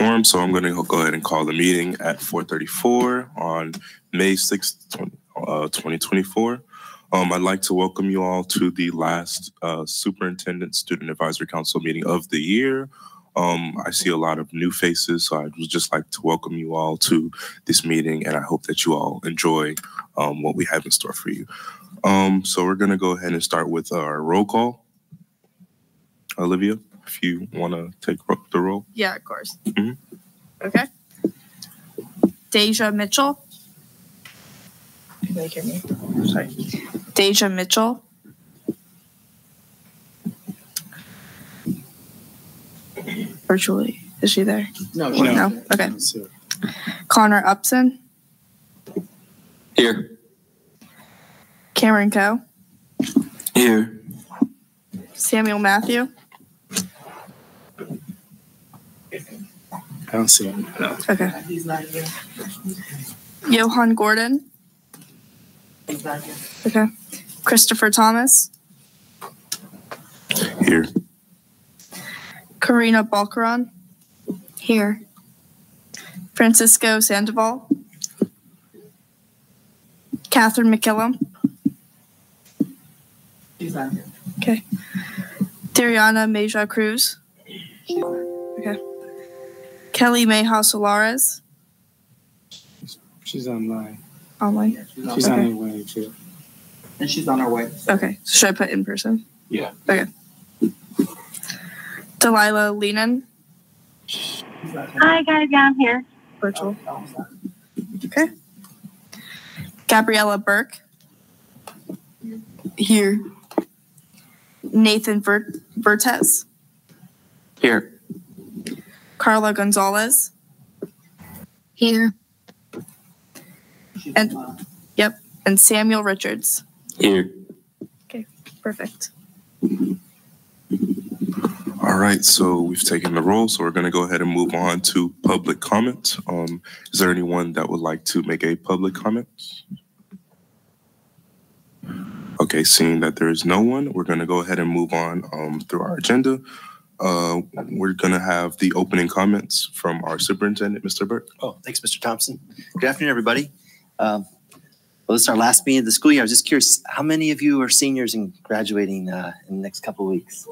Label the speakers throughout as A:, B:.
A: quorum, so I'm going to go ahead and call the meeting at 4:34 on May 6th, 20 uh, 2024. Um, I'd like to welcome you all to the last uh, Superintendent Student Advisory Council meeting of the year. Um, I see a lot of new faces, so I would just like to welcome you all to this meeting, and I hope that you all enjoy um, what we have in store for you. Um, so we're going to go ahead and start with our roll call. Olivia, if you want to take the role.
B: Yeah, of course.
A: Mhm.
B: Okay. Deja Mitchell. Can they hear me? Sorry. Deja Mitchell. Virtually. Is she there?
C: No,
B: No? Okay. Connor Upson.
D: Here.
B: Cameron Coe.
D: Here.
B: Samuel Matthew.
C: I don't see it. No.
B: Okay. Johan Gordon. Okay. Christopher Thomas.
A: Here.
B: Karina Balcaron. Here. Francisco Sandoval. Catherine McKillum. Okay. Dariana Meja Cruz. Okay. Kelly Meja Solares.
C: She's online.
B: Online.
C: She's on her way too.
E: And she's on her way.
B: Okay. So should I put in person?
C: Yeah.
B: Okay. Delilah Lenan.
F: Hi guys, yeah, I'm here.
B: Virtual. Okay. Gabriella Burke. Here. Nathan Ver- Vertes.
D: Here.
B: Carla Gonzalez. Here. And yep, and Samuel Richards.
D: Here.
B: Okay, perfect.
A: All right, so we've taken the roll, so we're going to go ahead and move on to public comment. Um, is there anyone that would like to make a public comment? Okay, seeing that there is no one, we're going to go ahead and move on um, through our agenda. Uh, we're going to have the opening comments from our superintendent, Mr. Burke.
G: Oh, thanks, Mr. Thompson. Good afternoon, everybody. Um, Well, this is our last meeting of the school year. I was just curious, how many of you are seniors and graduating uh, in the next couple of weeks?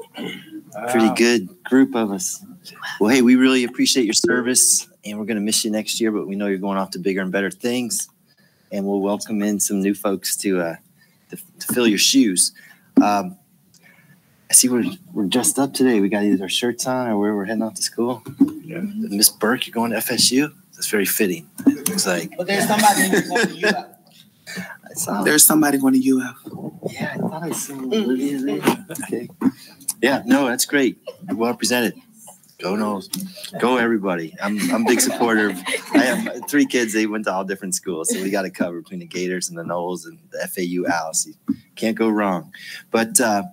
G: Pretty good group of us. Well, hey, we really appreciate your service and we're going to miss you next year, but we know you're going off to bigger and better things. And we'll welcome in some new folks to, uh, to, to fill your shoes. Um, I see we're, we're dressed up today. We got either our shirts on or we're, we're heading off to school.
C: Yeah.
G: Miss Burke, you're going to FSU? That's very fitting. It looks like.
E: But there's somebody going to you
G: I saw.
H: There's somebody going to UF.
G: Yeah, I thought I saw Olivia. Okay. Yeah, no, that's great. You're Well represented. Go Noles. Go everybody. I'm I'm a big supporter of I have three kids, they went to all different schools. So we got to cover between the Gators and the Noles and the FAU Owls. You can't go wrong. But uh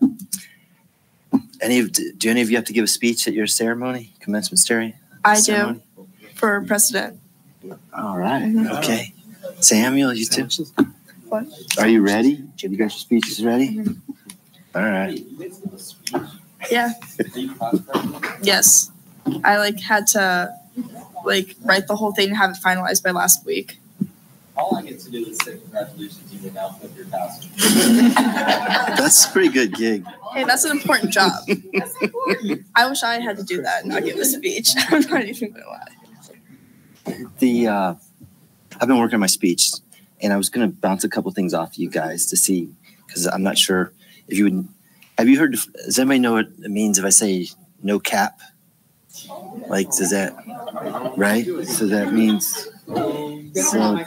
G: any of do any of you have to give a speech at your ceremony, commencement ceremony?
B: I do for president.
G: All right.
B: Mhm.
G: Okay. Samuel, you too.
B: What?
G: Are you ready? You got your speeches ready?
B: Mhm.
G: All right.
B: Yeah. Yes. I like had to like write the whole thing and have it finalized by last week.
E: All I get to do is say congratulations to you now flip your password.
G: That's a pretty good gig.
B: Hey, that's an important job. I wish I had to do that and not give a speech. I'm not even gonna lie.
G: The uh, I've been working on my speech, and I was going to bounce a couple things off you guys to see because I'm not sure if you would. Have you heard? Does anybody know what it means if I say no cap? Like, does that right? So that means so.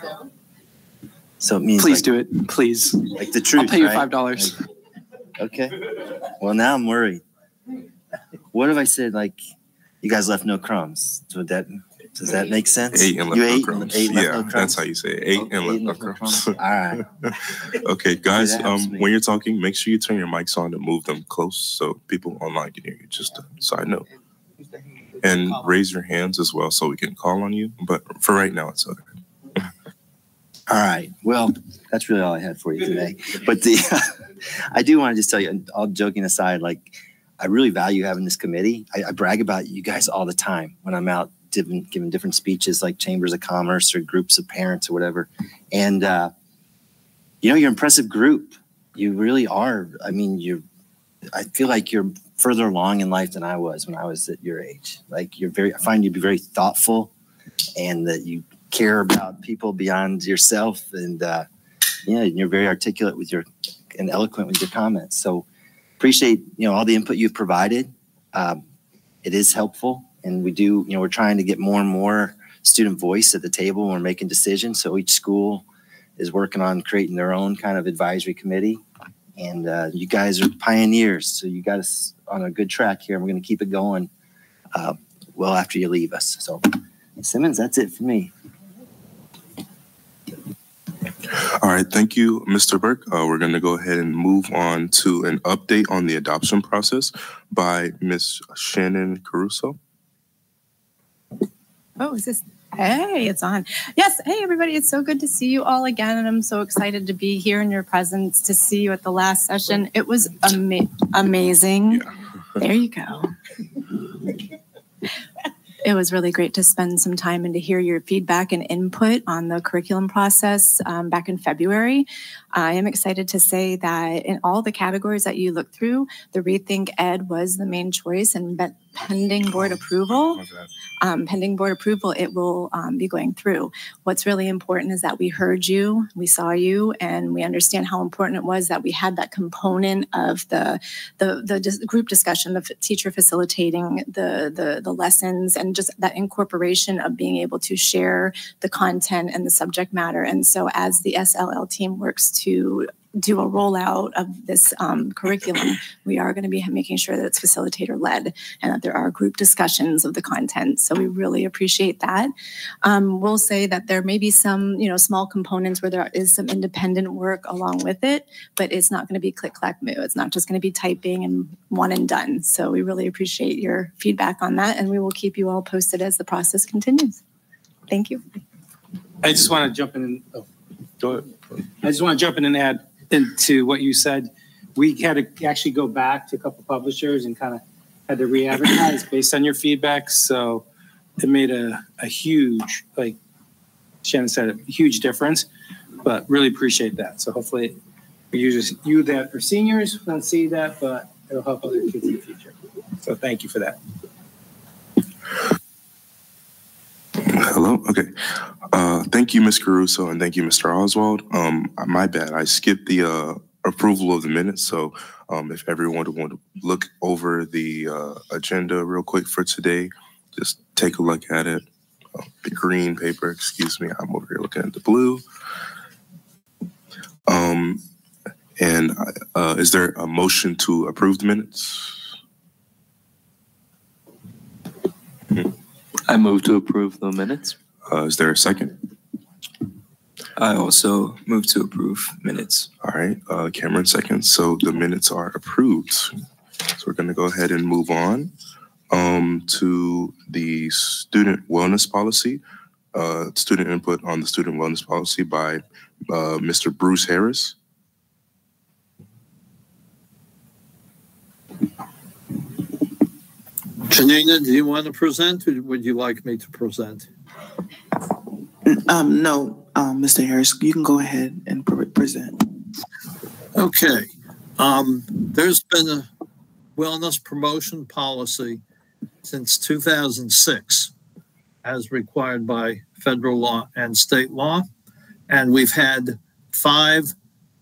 G: So it means
D: Please
G: like,
D: do it. Please.
G: like the truth.
D: I'll pay you
G: right?
D: five dollars.
G: Okay. Well, now I'm worried. What if I said like, you guys left no crumbs? Would that does that make sense?
A: Eight and left
G: you
A: no
G: ate
A: crumbs.
G: Left
A: yeah,
G: no
A: that's how you say it. Eight and left no
G: no
A: crumbs.
G: All right.
A: okay, guys, um,
G: me.
A: when you're talking, make sure you turn your mics on and move them close so people online can hear you. Just a side note. And raise your hands as well so we can call on you. But for right now, it's okay.
G: All right. Well, that's really all I had for you today. But the I do want to just tell you, all joking aside, like I really value having this committee. I, I brag about you guys all the time when I'm out giving, giving different speeches like chambers of commerce or groups of parents or whatever. And, uh, you know, you're an impressive group. You really are. I mean, you're, I feel like you're further along in life than I was when I was at your age. Like you're very, I find you to be very thoughtful and that you care about people beyond yourself. And, uh, yeah, you're very articulate with your, and eloquent with your comments. So appreciate, you know, all the input you've provided. Um, it is helpful and we do, you know, we're trying to get more and more student voice at the table when we're making decisions. So each school is working on creating their own kind of advisory committee. And uh, you guys are pioneers, so you got us on a good track here. And we're going to keep it going uh, well after you leave us. So, Simmons, that's it for me.
A: All right, thank you, Mr. Burke. Uh, we're going to go ahead and move on to an update on the adoption process by Ms. Shannon Caruso.
H: Oh, is this? Hey, it's on. Yes. Hey, everybody. It's so good to see you all again. And I'm so excited to be here in your presence to see you at the last session. It was ama- amazing.
A: Yeah.
H: There you go. It was really great to spend some time and to hear your feedback and input on the curriculum process um, back in February. I am excited to say that in all the categories that you looked through, the Rethink Ed was the main choice, and pending board approval, um, pending board approval, it will um, be going through. What's really important is that we heard you, we saw you, and we understand how important it was that we had that component of the the the dis- group discussion, the f- teacher facilitating the the the lessons, and just that incorporation of being able to share the content and the subject matter. And so, as the SEL team works to do a rollout of this um, curriculum, we are going to be making sure that it's facilitator led and that there are group discussions of the content. So we really appreciate that. Um, we'll say that there may be some, you know, small components where there is some independent work along with it, but it's not going to be click clack moo. It's not just going to be typing and one and done. So we really appreciate your feedback on that, and we will keep you all posted as the process continues. Thank you.
C: I just want to jump in. And, oh. I just want to jump in and add into what you said. We had to actually go back to a couple publishers and kind of had to re-advertise based on your feedback. So it made a, a huge, like Shannon said, a huge difference. But really appreciate that. So hopefully, you just you that are seniors won't see that, but it'll help other kids in the future. So thank you for that.
A: Hello. Okay. Uh, thank you, Ms. Caruso, and thank you, Mr. Oswald. Um, my bad. I skipped the uh, approval of the minutes. So, um, if everyone would want to look over the uh, agenda real quick for today, just take a look at it. Uh, the green paper, excuse me. I'm over here looking at the blue. Um, and uh, is there a motion to approve the minutes?
D: I move to approve the minutes.
A: Uh, is there a second?
I: I also move to approve minutes.
A: All right, uh, Cameron seconds. So the minutes are approved. So we're going to go ahead and move on um, to the student wellness policy. Uh, student input on the student wellness policy by uh, Mr. Bruce Harris.
J: Janina, do you want to present or would you like me to present?
K: Um, no, um, Mr. Harris, you can go ahead and pre- present.
J: Okay. Um, there's been a wellness promotion policy since 2006 as required by federal law and state law. And we've had five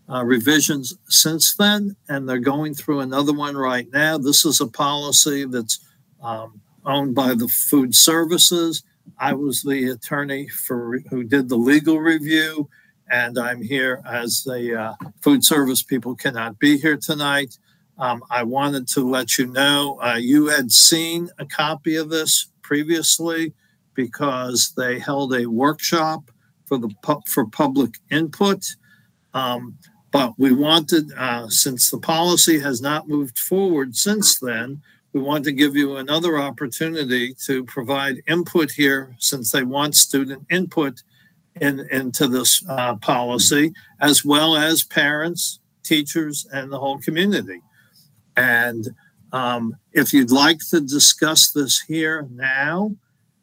J: uh, revisions since then, and they're going through another one right now. This is a policy that's um, owned by the food services. I was the attorney for who did the legal review, and I'm here as the uh, food service people cannot be here tonight. Um, I wanted to let you know uh, you had seen a copy of this previously because they held a workshop for the pu- for public input. Um, but we wanted, uh, since the policy has not moved forward since then, we want to give you another opportunity to provide input here since they want student input in, into this uh, policy, as well as parents, teachers, and the whole community. And um, if you'd like to discuss this here now,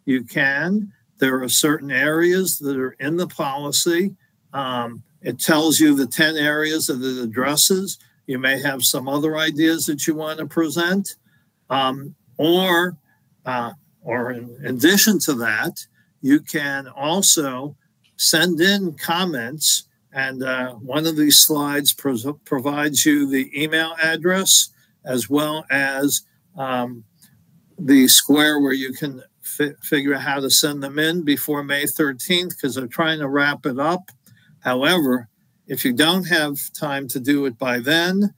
J: you can. There are certain areas that are in the policy. Um, it tells you the 10 areas that it addresses. You may have some other ideas that you want to present. Um, or, uh, or in addition to that, you can also send in comments. And uh, one of these slides pro- provides you the email address as well as um, the square where you can fi- figure out how to send them in before May 13th because they're trying to wrap it up. However, if you don't have time to do it by then,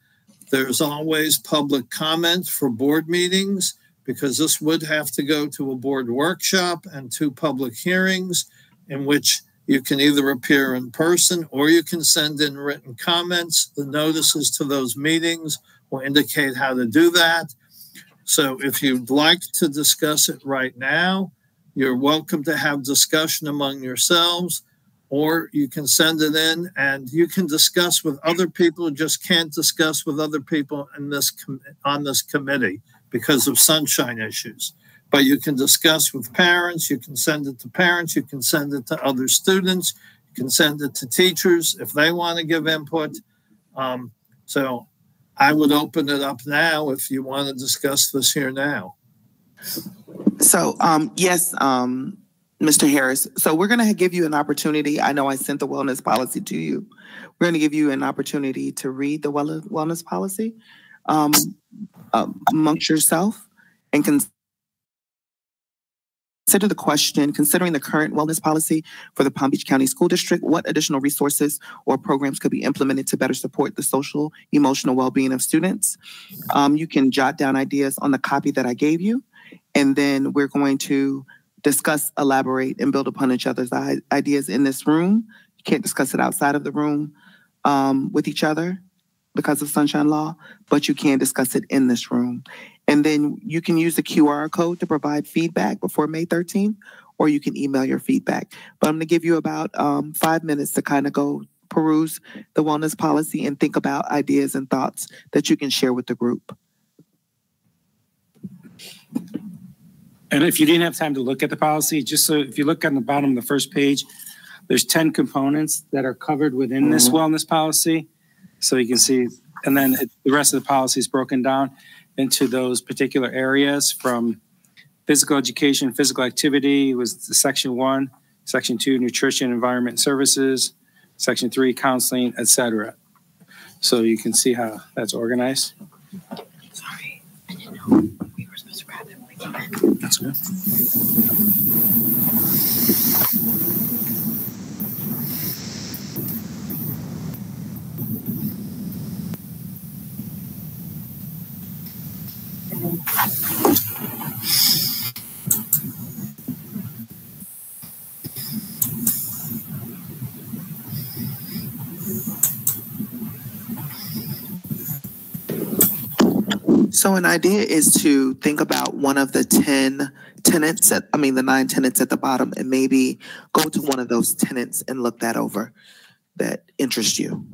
J: there's always public comment for board meetings because this would have to go to a board workshop and two public hearings in which you can either appear in person or you can send in written comments. The notices to those meetings will indicate how to do that. So if you'd like to discuss it right now, you're welcome to have discussion among yourselves, or you can send it in and you can discuss with other people just can't discuss with other people in this on this committee because of sunshine issues. But you can discuss with parents, you can send it to parents, you can send it to other students, you can send it to teachers if they want to give input. Um, so I would open it up now if you want to discuss this here now.
K: So, um, yes, um, Mr. Harris. So we're going to give you an opportunity. I know I sent the wellness policy to you. We're going to give you an opportunity to read the wellness policy um, uh, amongst yourself and consider the question, considering the current wellness policy for the Palm Beach County School District, what additional resources or programs could be implemented to better support the social, emotional well-being of students? Um, you can jot down ideas on the copy that I gave you, and then we're going to discuss, elaborate, and build upon each other's ideas in this room. You can't discuss it outside of the room um, with each other because of sunshine law, but you can discuss it in this room. And then you can use the QR code to provide feedback before May 13th, or you can email your feedback. But I'm going to give you about um, five minutes to kind of go peruse the wellness policy and think about ideas and thoughts that you can share with the group.
C: And if you didn't have time to look at the policy, just so if you look on the bottom of the first page, there's 10 components that are covered within mm-hmm. this wellness policy. So you can see, and then it, the rest of the policy is broken down into those particular areas from physical education, physical activity was section one, section two, nutrition, environment, services, section three, counseling, etc. So you can see how that's organized.
K: Sorry, I didn't know
C: That's good.
K: So, an idea is to think about one of the 10 tenants, at, I mean, the nine tenants at the bottom, and maybe go to one of those tenants and look that over that interests you.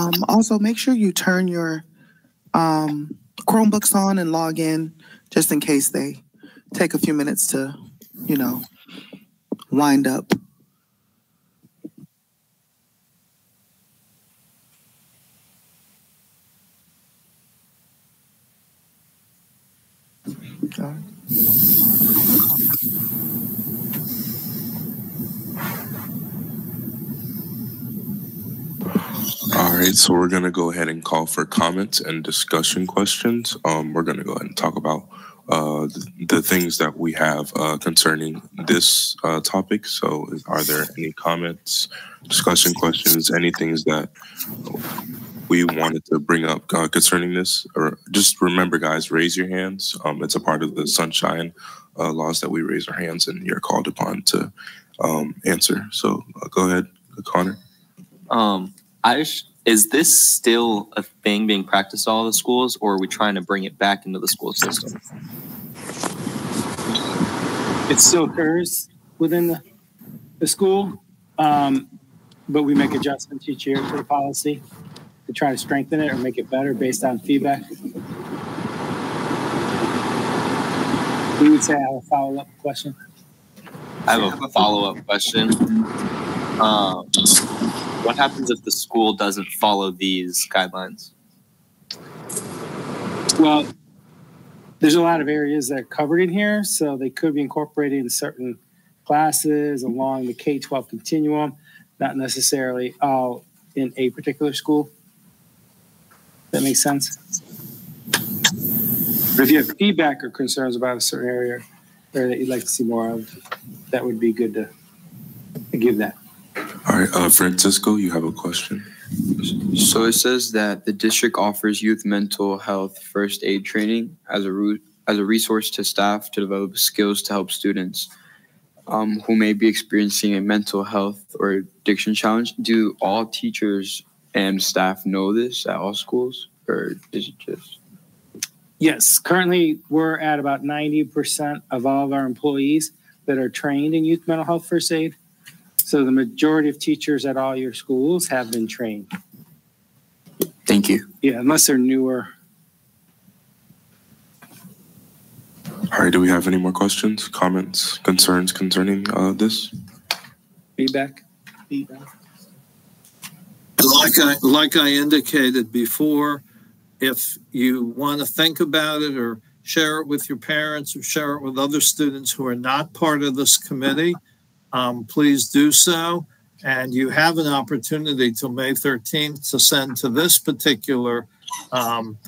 K: Um, also, make sure you turn your um, Chromebooks on and log in just in case they take a few minutes to, you know, wind up.
A: All right, so we're gonna go ahead and call for comments and discussion questions. Um, we're gonna go ahead and talk about uh, the, the things that we have uh, concerning this uh, topic. So, are there any comments, discussion questions, any things that we wanted to bring up uh, concerning this? Or just remember, guys, raise your hands. Um, it's a part of the sunshine uh, laws that we raise our hands, and you're called upon to um, answer. So, uh, go ahead, Connor.
D: Um, I just, is this still a thing being practiced at all the schools, or are we trying to bring it back into the school system?
C: It still occurs within the, the school, um, but we make adjustments each year to the policy to try to strengthen it or make it better based on feedback. We would say I have a follow-up question.
D: I have a follow up question. Um, what happens if the school doesn't follow these guidelines?
C: Well, there's a lot of areas that are covered in here, so they could be incorporated in certain classes along the K 12 continuum, not necessarily all in a particular school. That makes sense? But if you have feedback or concerns about a certain area or that you'd like to see more of, that would be good to, to give that.
A: All right, uh, Francisco, you have a question.
I: So it says that the district offers youth mental health first aid training as a root as a resource to staff to develop skills to help students um, who may be experiencing a mental health or addiction challenge. Do all teachers and staff know this at all schools, or is it just?
C: Yes, currently we're at about 90% of all of our employees that are trained in youth mental health first aid. So the majority of teachers at all your schools have been trained.
I: Thank you.
C: Yeah, unless they're newer.
A: All right, do we have any more questions, comments, concerns concerning uh, this?
C: Feedback? Feedback.
J: Like I, like I indicated before, if you want to think about it or share it with your parents or share it with other students who are not part of this committee, um, please do so. And you have an opportunity till May 13th to send to this particular um,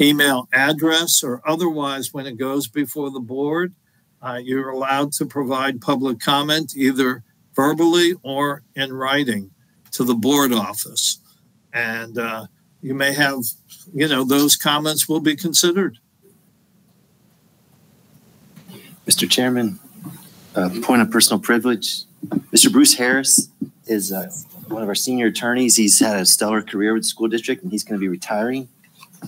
J: email address or otherwise when it goes before the board. Uh, you're allowed to provide public comment either verbally or in writing to the board office. And uh, you may have, you know, those comments will be considered.
G: Mr. Chairman, uh, point of personal privilege. Mr. Bruce Harris is uh, one of our senior attorneys. He's had a stellar career with the school district, and he's going to be retiring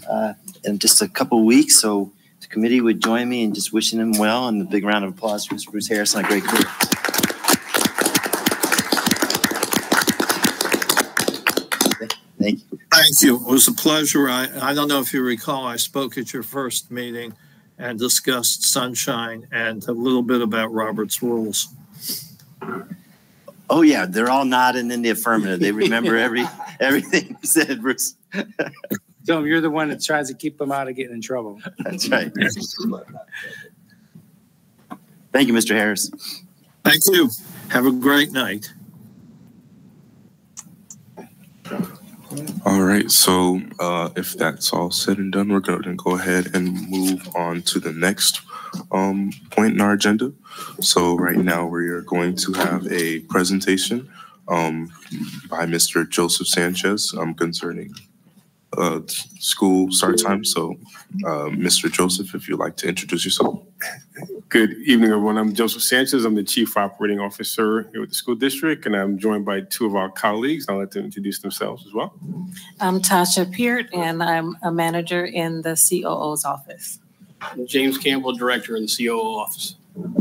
G: uh, in just a couple weeks. So the committee would join me in just wishing him well, and a big round of applause for Mr. Bruce Harris on a great career. Thank you.
J: Thank you. It was a pleasure. I, I don't know if you recall, I spoke at your first meeting and discussed sunshine and a little bit about Robert's rules.
G: Oh yeah, they're all nodding in the affirmative. They remember every everything you said, Bruce.
C: So you're the one that tries to keep them out of getting in trouble.
G: That's right. Thank you, Mr. Harris.
J: Thank you. Have a great night.
A: All right, so uh, if that's all said and done, we're going to go ahead and move on to the next um, point in our agenda. So right now we are going to have a presentation um, by Mr. Joseph Sanchez um, concerning uh, school start time. So, uh, Mr. Joseph, if you'd like to introduce yourself.
L: Good evening, everyone. I'm Joseph Sanchez. I'm the Chief Operating Officer here with the school district, and I'm joined by two of our colleagues. I'll let them introduce themselves as well.
M: I'm Tasha Peart, and I'm a manager in the COO's office.
N: James Campbell, Director in the COO office.
L: All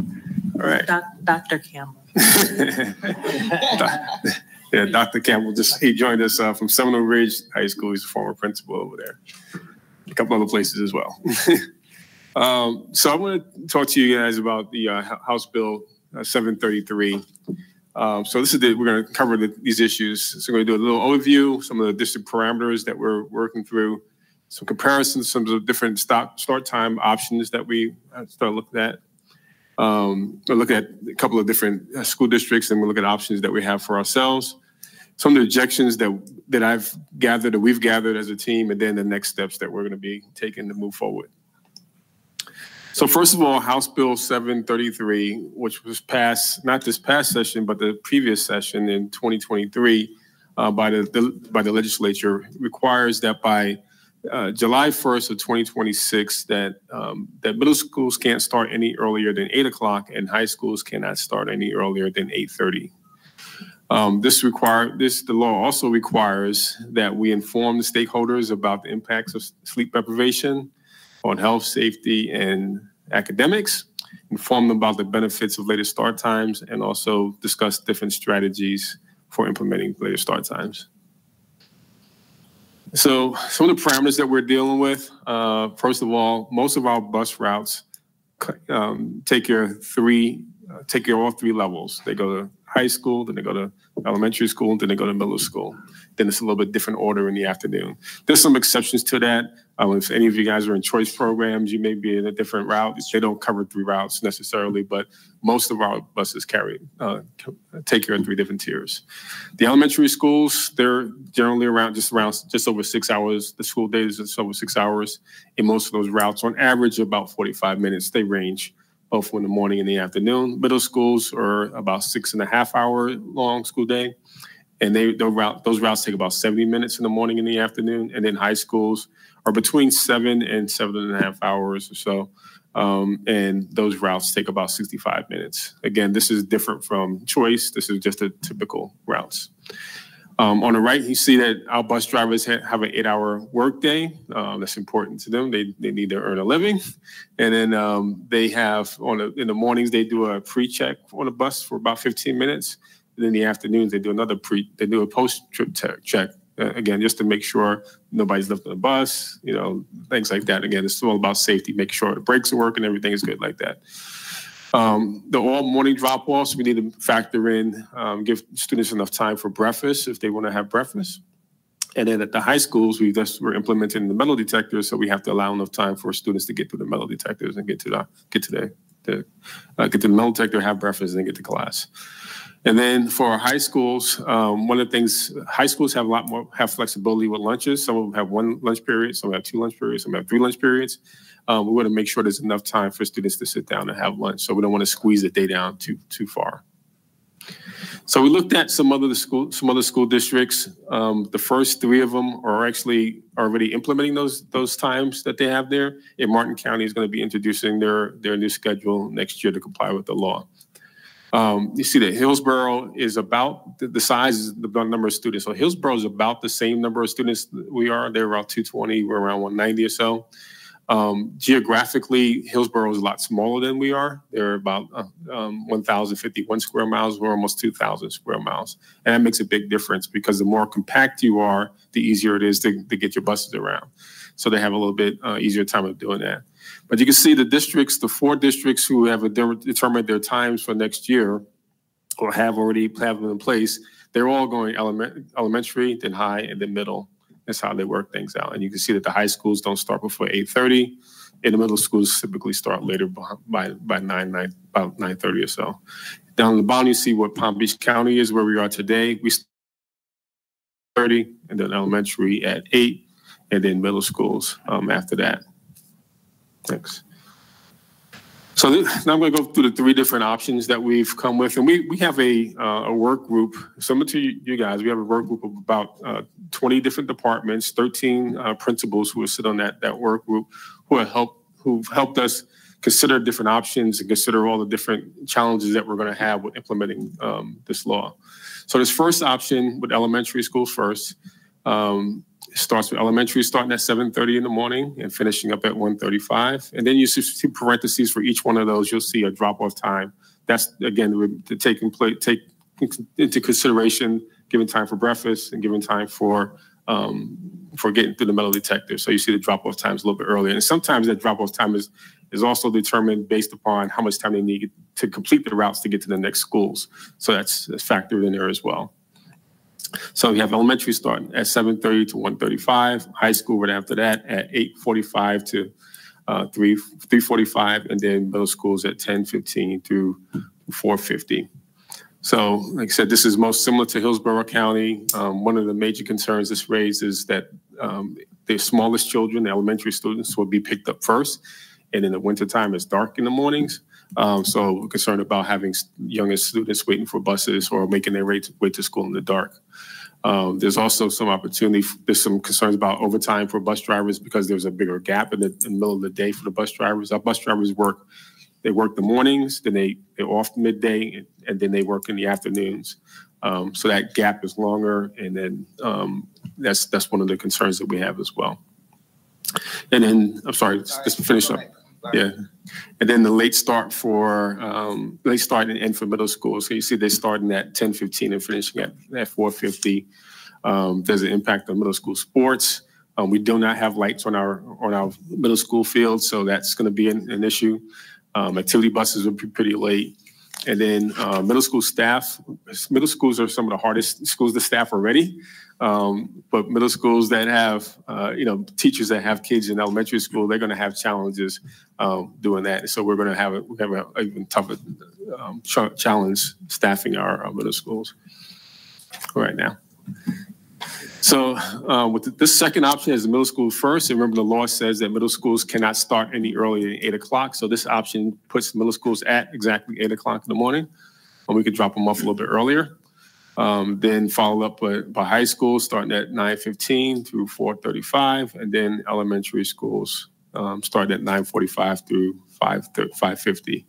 L: right.
M: Doc- Dr. Campbell.
L: Yeah, Dr. Campbell just he joined us uh, from Seminole Ridge High School. He's a former principal over there. A couple other places as well. um, so I want to talk to you guys about the uh, House Bill uh, 733. Um, so this is the, we're going to cover the, these issues. So we're going to do a little overview, some of the district parameters that we're working through, some comparisons, some of the different start start time options that we uh, start looking at. Um, we'll look at a couple of different uh, school districts, and we'll look at options that we have for ourselves. Some of the objections that that I've gathered, that we've gathered as a team, and then the next steps that we're going to be taking to move forward. So first of all, House Bill 733, which was passed not this past session, but the previous session in 2023 uh, by the, the, by the legislature, requires that by uh, July 1st of 2026, that um, that middle schools can't start any earlier than 8 o'clock, and high schools cannot start any earlier than 8:30. Um, this require this the law also requires that we inform the stakeholders about the impacts of sleep deprivation on health, safety, and academics, inform them about the benefits of later start times, and also discuss different strategies for implementing later start times. So some of the parameters that we're dealing with, uh, first of all, most of our bus routes um, take your three, uh, take your all three levels. They go to high school, then they go to elementary school, then they go to middle school. Then it's a little bit different order in the afternoon. There's some exceptions to that. Um, if any of you guys are in choice programs, you may be in a different route. They don't cover three routes necessarily, but most of our buses carry uh, take care of three different tiers. The elementary schools, they're generally around just around just over six hours. The school day is just over six hours. In most of those routes, on average, about 45 minutes. They range both in the morning and the afternoon. Middle schools are about six and a half hour long school day. And they those, route, those routes take about 70 minutes in the morning and the afternoon. And then high schools are between seven and seven and a half hours or so. Um, and those routes take about 65 minutes. Again, this is different from choice. This is just a typical routes. Um, on the right, you see that our bus drivers ha have an eight-hour workday. Uh, that's important to them. They, they need to earn a living, and then um, they have on in the mornings they do a pre-check on the bus for about 15 minutes. And in the afternoons they do another pre. They do a post-trip check uh, again just to make sure nobody's left on the bus. You know things like that. Again, it's all about safety, making sure the brakes are working, everything is good like that. Um, the all morning drop offs, we need to factor in, um, give students enough time for breakfast if they want to have breakfast. And then at the high schools, we just we're implementing the metal detectors, so we have to allow enough time for students to get through the metal detectors and get to the get to the, the uh, get to the metal detector, have breakfast, and then get to class. And then for high schools, um, one of the things high schools have a lot more have flexibility with lunches. Some of them have one lunch period, some have two lunch periods, some have three lunch periods um, we want to make sure there's enough time for students to sit down and have lunch. So we don't want to squeeze the day down too too far. So we looked at some other school some other school districts. Um, the first three of them are actually already implementing those those times that they have there. And Martin County is going to be introducing their their new schedule next year to comply with the law. Um, you see that Hillsborough is about the, size is the number of students. So Hillsborough is about the same number of students we are. They're around 220. We're around 190 or so. Um, geographically, Hillsborough is a lot smaller than we are. They're about uh, um, 1,051 square miles. We're almost 2,000 square miles. And that makes a big difference because the more compact you are, the easier it is to, to get your buses around. So they have a little bit uh, easier time of doing that. But you can see the districts, the four districts who have determined their times for next year or have already have them in place, they're all going element, elementary, then high, and then middle. That's how they work things out. And you can see that the high schools don't start before 8.30. And the middle schools typically start later by, by 9, 9 about 9.30 or so. Down the bottom, you see what Palm Beach County is, where we are today. We start 30, and then elementary at 8, and then middle schools um, after that. Thanks. So now I'm going to go through the three different options that we've come with, and we we have a uh, a work group similar to you guys. We have a work group of about uh, 20 different departments, 13 uh, principals who will sit on that that work group, who have helped who've helped us consider different options and consider all the different challenges that we're going to have with implementing um, this law. So this first option with elementary schools first. Um, starts with elementary starting at 7.30 in the morning and finishing up at 1.35. And then you see parentheses for each one of those, you'll see a drop-off time. That's, again, in play, take into consideration giving time for breakfast and giving time for um, for getting through the metal detector. So you see the drop off times a little bit earlier. And sometimes that drop off time is is also determined based upon how much time they need to complete the routes to get to the next schools. So that's, that's factored in there as well. So we have elementary start at 7:30 to 1:35, high school right after that at 8:45 to uh, 3 3:45, and then middle schools at 10:15 through 4:50. So, like I said, this is most similar to Hillsborough County. Um, one of the major concerns this raises is that um, the smallest children, the elementary students, will be picked up first, and in the wintertime, it's dark in the mornings. Um, so, we're concerned about having youngest students waiting for buses or making their way to, way to school in the dark. Um, there's also some opportunity. There's some concerns about overtime for bus drivers because there's a bigger gap in the, in the middle of the day for the bus drivers. Our bus drivers work they work the mornings, then they they're off midday, and, and then they work in the afternoons. Um, so that gap is longer, and then um, that's that's one of the concerns that we have as well. And then I'm sorry, just, just to finish up. Yeah, and then the late start for um, late start and end for middle school. So you see they're starting at 10:15 and finishing at at 4:50. Um, there's an impact on middle school sports. Um, we do not have lights on our on our middle school field, so that's going to be an, an issue. Um, activity buses will be pretty late. And then uh, middle school staff, middle schools are some of the hardest schools to staff already. Um, but middle schools that have, uh, you know, teachers that have kids in elementary school, they're going to have challenges um, doing that. So we're going to have a, we have a even tougher um, challenge staffing our, our middle schools right now. So uh, with the, this second option is the middle school first. And remember, the law says that middle schools cannot start any earlier than eight o'clock. So this option puts middle schools at exactly eight o'clock in the morning, and we could drop them off a little bit earlier. Um, then follow up by, by high school starting at 9:15 through 4:35, and then elementary schools um, starting at 9:45 through 5 5:50.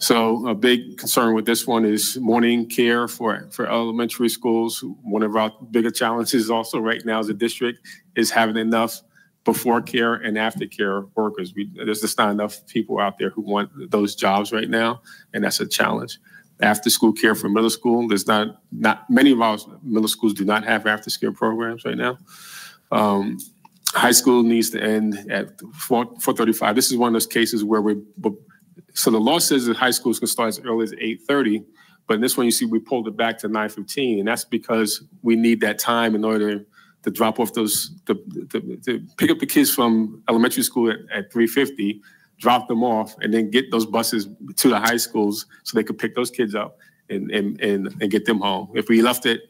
L: So a big concern with this one is morning care for, for elementary schools. One of our bigger challenges also right now as a district is having enough before care and after care workers. We, there's just not enough people out there who want those jobs right now, and that's a challenge. After school care for middle school, there's not not many of our middle schools do not have after school programs right now. Um, high school needs to end at 4, 435. This is one of those cases where we're so the law says that high schools can start as early as 8.30, but in this one you see we pulled it back to 9.15, and that's because we need that time in order to drop off those, to, to, to pick up the kids from elementary school at, at 3.50, drop them off, and then get those buses to the high schools so they could pick those kids up and, and, and, and get them home. If we left it,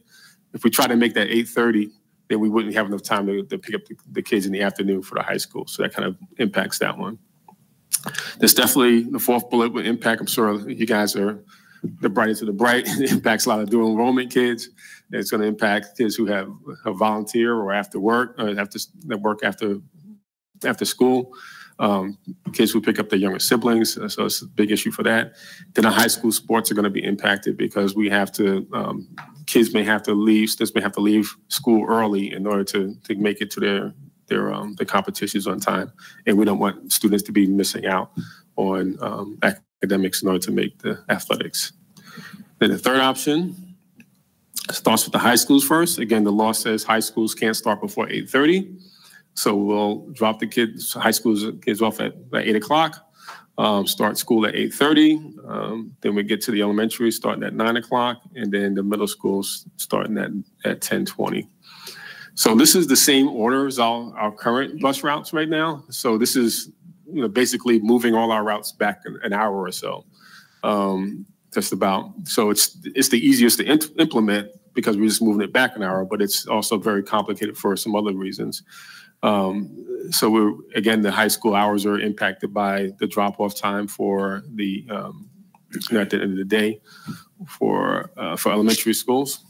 L: if we try to make that 8.30, then we wouldn't have enough time to, to pick up the, the kids in the afternoon for the high school. So that kind of impacts that one. There's definitely the fourth bullet with impact. I'm sure you guys are the brightest of the bright. It impacts a lot of dual enrollment kids. It's going to impact kids who have, a volunteer or after work, or have to that work after after school. Um, kids who pick up their younger siblings, so it's a big issue for that. Then the high school sports are going to be impacted because we have to. Um, kids may have to leave. Students may have to leave school early in order to to make it to their their um, their competitions on time, and we don't want students to be missing out on um, academics in order to make the athletics. Then the third option starts with the high schools first. Again, the law says high schools can't start before 8:30, so we'll drop the kids high schools kids off at, at 8 o'clock. Um, start school at 8.30 um, then we get to the elementary starting at 9 o'clock and then the middle schools starting at, at 10.20 so this is the same order as our, our current bus routes right now. So this is you know, basically moving all our routes back an hour or so. Um, just about. So it's it's the easiest to implement because we're just moving it back an hour, but it's also very complicated for some other reasons. Um, so we're again the high school hours are impacted by the drop off time for the um, you know, at the end of the day for uh, for elementary schools,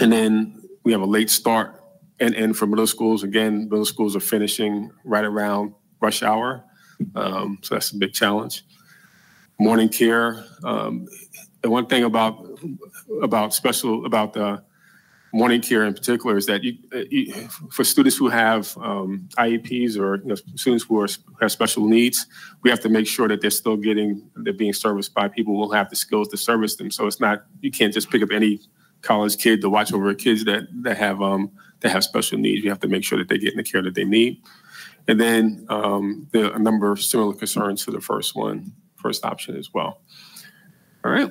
L: and then we have a late start and and for middle schools, again, middle schools are finishing right around rush hour, um, so that's a big challenge. Morning care. Um, the one thing about about special about the morning care in particular is that you, you, for students who have um, IEPs or you know, students who are, have special needs, we have to make sure that they're still getting they're being serviced by people who have the skills to service them. So it's not you can't just pick up any college kid to watch over kids that that have um, that have special needs. We have to make sure that they get the care that they need. And then um, the, a number of similar concerns to the first one, first option as well. All right.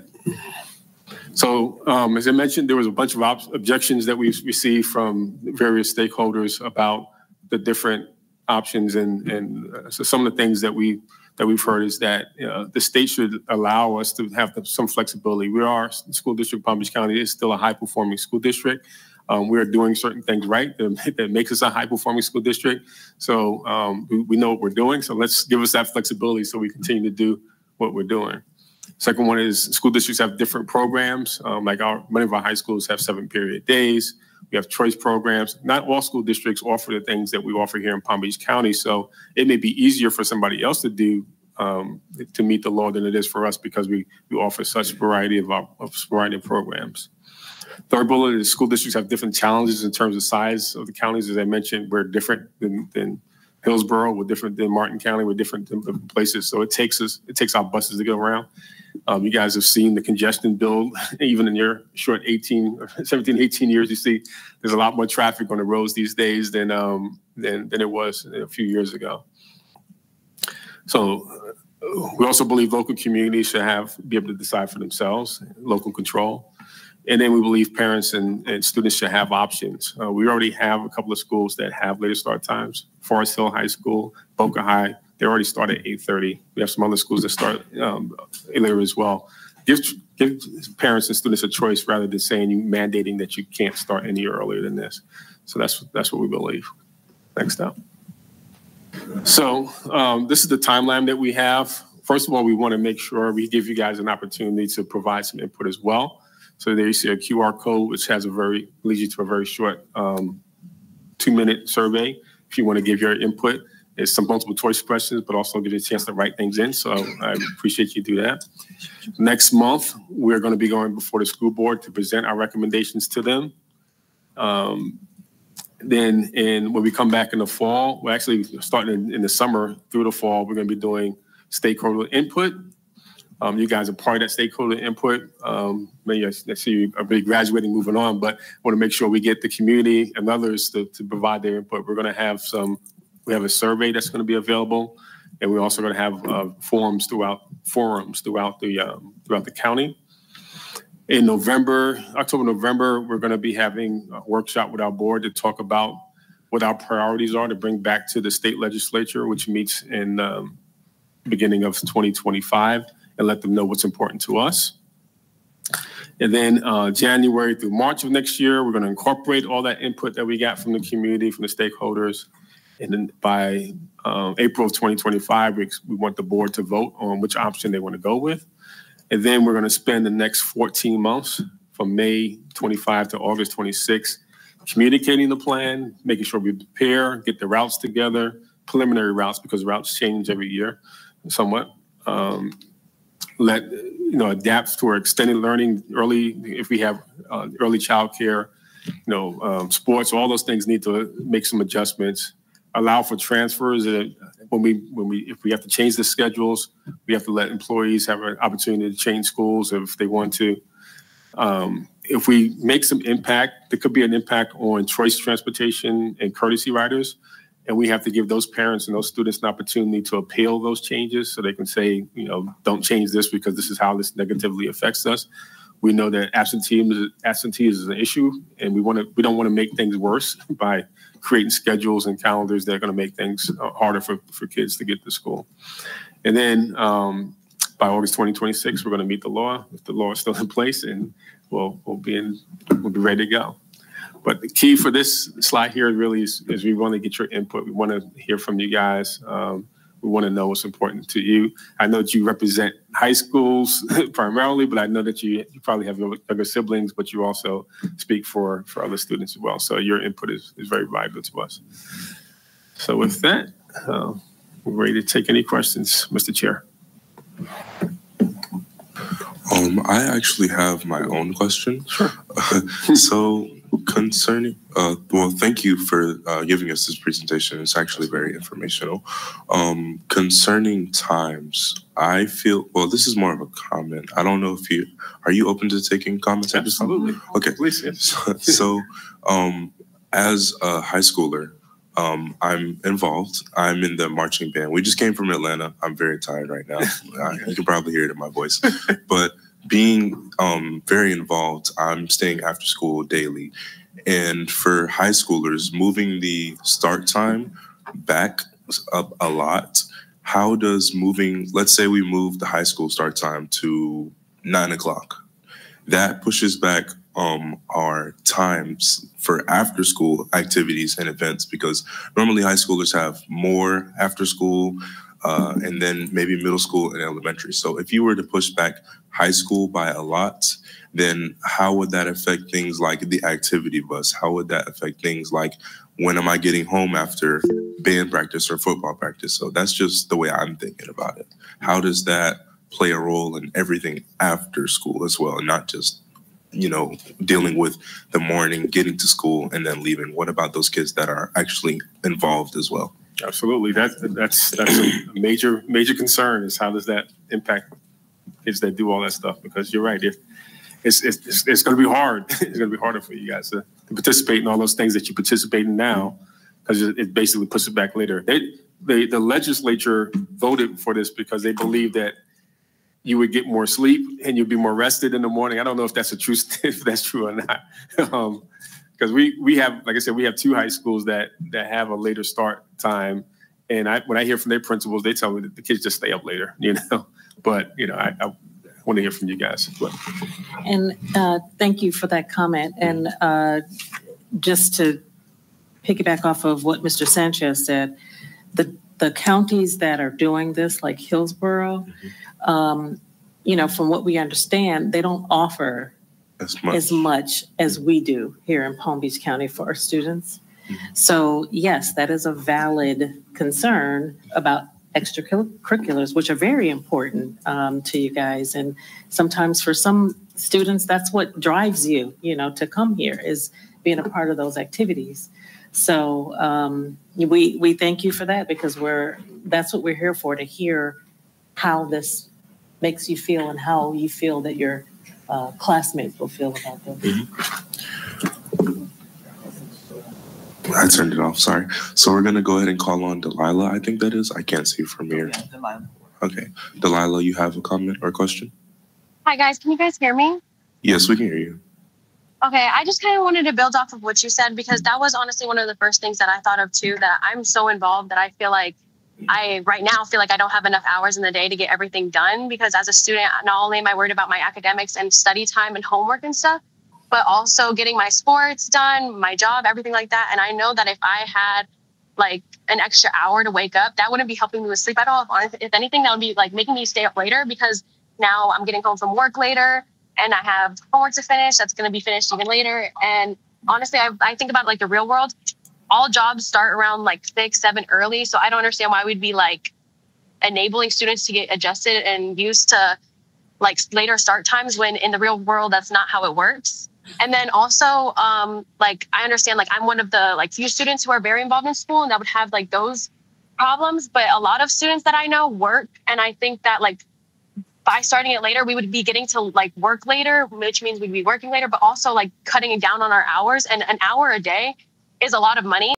L: So um, as I mentioned, there was a bunch of ob- objections that we received from various stakeholders about the different options and, and uh, so some of the things that we that we've heard is that uh, the state should allow us to have some flexibility. We are the school district Palm Beach County is still a high performing school district. Um, we're doing certain things right that, that, makes us a high performing school district. So um, we, we know what we're doing. So let's give us that flexibility so we continue to do what we're doing. Second one is school districts have different programs. Um, like our many of our high schools have seven period days. We have choice programs. Not all school districts offer the things that we offer here in Palm Beach County. So it may be easier for somebody else to do um, to meet the law than it is for us because we, we offer such variety of, our, of variety of programs. Third bullet is school districts have different challenges in terms of size of the counties. As I mentioned, we're different than, than Hillsborough, we're different than Martin County, we're different than different places. So it takes us, it takes our buses to go around. Um, you guys have seen the congestion build, even in your short 18, 17, 18 years, you see there's a lot more traffic on the roads these days than, um, than, than it was a few years ago. So uh, we also believe local communities should have, be able to decide for themselves, local control. And then we believe parents and, and students should have options. Uh, we already have a couple of schools that have later start times. Forest Hill High School, Boca High, they already start at 8.30. We have some other schools that start um, later as well. Give, give parents and students a choice rather than saying you mandating that you can't start any earlier than this. So that's, that's what we believe. Next up. So um, this is the timeline that we have. First of all, we want to make sure we give you guys an opportunity to provide some input as well. So there you see a QR code, which has a very leads you to a very short um, two-minute survey. If you want to give your input, it's some multiple choice questions, but also you a chance to write things in. So I appreciate you do that. Next month, we're going to be going before the school board to present our recommendations to them. Um, then, and when we come back in the fall, we're actually starting in, in the summer through the fall. We're going to be doing stakeholder input um, you guys are part of that stakeholder input. Um, maybe I, see you are graduating, moving on, but I want to make sure we get the community and others to, to provide their input. We're going to have some, we have a survey that's going to be available, and we're also going to have uh, forums throughout forums throughout the um, throughout the county. In November, October, November, we're going to be having a workshop with our board to talk about what our priorities are to bring back to the state legislature, which meets in um, beginning of 2025 and let them know what's important to us. And then uh, January through March of next year, we're going to incorporate all that input that we got from the community, from the stakeholders. And then by um, April of 2025, we, we want the board to vote on which option they want to go with. And then we're going to spend the next 14 months from May 25 to August 26 communicating the plan, making sure we prepare, get the routes together, preliminary routes because routes change every year somewhat. Um, let you know adapt to our extended learning early if we have uh, early childcare you know um, sports all those things need to make some adjustments. Allow for transfers uh, when we when we if we have to change the schedules we have to let employees have an opportunity to change schools if they want to. Um, if we make some impact there could be an impact on choice transportation and courtesy riders and we have to give those parents and those students an opportunity to appeal those changes so they can say, you know, don't change this because this is how this negatively affects us. We know that absenteeism, absenteeism is an issue, and we want to we don't want to make things worse by creating schedules and calendars that are going to make things uh, harder for, for kids to get to school. And then um, by August 2026, we're going to meet the law. If the law is still in place, and we'll we'll be in we'll be ready to go. But the key for this slide here really is, is we want to get your input. We want to hear from you guys. Um, we want to know what's important to you. I know that you represent high schools primarily, but I know that you, you probably have younger siblings, but you also speak for, for other students as well. So your input is, is very valuable to us. So with that, uh, we're ready to take any questions, Mr. Chair.
A: Um, I actually have my own question.
L: Sure.
A: so Concerning, uh, well, thank you for uh, giving us this presentation. It's actually very informational. Um, concerning times, I feel, well, this is more of a comment. I don't know if you, are you open to taking comments at this time?
L: Absolutely.
A: Okay.
L: Please, yes.
A: So, so, um, as a high schooler, um, I'm involved. I'm in the marching band. We just came from Atlanta. I'm very tired right now. Uh, you can probably hear it in my voice. But being um, very involved, I'm staying after school daily. And for high schoolers, moving the start time back up a lot, how does moving, let's say we move the high school start time to nine o'clock, that pushes back um, our times for after school activities and events because normally high schoolers have more after school uh, and then maybe middle school and elementary. So if you were to push back high school by a lot, then how would that affect things like the activity bus? How would that affect things like when am I getting home after band practice or football practice? So that's just the way I'm thinking about it. How does that play a role in everything after school as well, and not just you know dealing with the morning, getting to school, and then leaving? What about those kids that are actually involved as well?
L: Absolutely. That, that's, that's a major, major concern is how does that impact kids that do all that stuff? Because you're right. If it's, it's, it's, it's going to be hard. it's going to be harder for you guys to, to participate in all those things that you participate in now because it, it basically puts it back later. They, they, the legislature voted for this because they believe that you would get more sleep and you'd be more rested in the morning. I don't know if that's a true, if that's true or not. um, because we we have like I said we have two high schools that that have a later start time, and I when I hear from their principals, they tell me that the kids just stay up later, you know. But you know, I, I want to hear from you guys. But.
M: And uh, thank you for that comment. And uh, just to piggyback off of what Mr. Sanchez said, the the counties that are doing this, like Hillsborough, um, you know, from what we understand, they don't offer
A: as much.
M: as much as we do here in Palm Beach County for our students. So yes, that is a valid concern about extracurriculars, which are very important um, to you guys. And sometimes for some students, that's what drives you, you know, to come here is being a part of those activities. So um, we we thank you for that because we're that's what we're here for to hear how this makes you feel and how you feel that your uh, classmates will feel about this.
A: I turned it off. Sorry. So we're gonna go ahead and call on Delilah. I think that is. I can't see from here. Okay, Delilah, you have a comment or a question?
O: Hi guys, can you guys hear me?
A: Yes, we can hear you.
O: Okay, I just kind of wanted to build off of what you said because that was honestly one of the first things that I thought of too. That I'm so involved that I feel like I right now feel like I don't have enough hours in the day to get everything done because as a student, not only am I worried about my academics and study time and homework and stuff, but also getting my sports done, my job, everything like that. And I know that if I had like an extra hour to wake up, that wouldn't be helping me with sleep at all. If, anything, that would be like making me stay up later because now I'm getting home from work later and I have homework to finish that's going to be finished even later. And honestly, I, I think about like the real world. All jobs start around like six, seven early. So I don't understand why we'd be like enabling students to get adjusted and used to like later start times when in the real world that's not how it works. And then also, um, like I understand, like I'm one of the like few students who are very involved in school and that would have like those problems. But a lot of students that I know work, and I think that like by starting it later, we would be getting to like work later, which means we'd be working later, but also like cutting it down on our hours. And an hour a day is a lot of money.